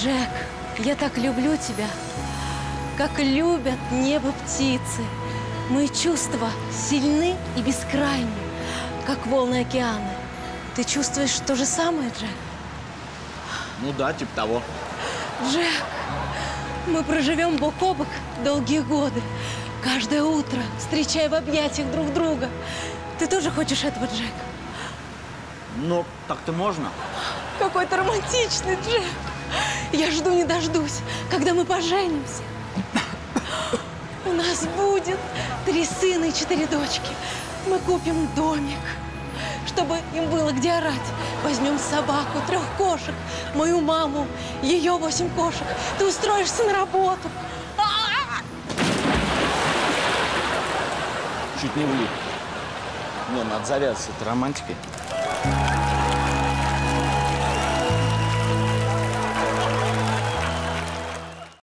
Джек, я так люблю тебя, как любят небо птицы. Мои чувства сильны и бескрайни, как волны океана. Ты чувствуешь то же самое, Джек? Ну да, типа того. Джек, мы проживем бок о бок долгие годы, каждое утро встречая в объятиях друг друга. Ты тоже хочешь этого, Джек? Ну, так-то можно. Какой ты романтичный, Джек! Я жду не дождусь, когда мы поженимся. У нас будет три сына и четыре дочки. Мы купим домик, чтобы им было где орать. Возьмем собаку, трех кошек, мою маму, ее восемь кошек. Ты устроишься на работу. Чуть не влип. Не, надо завязывать с этой романтикой.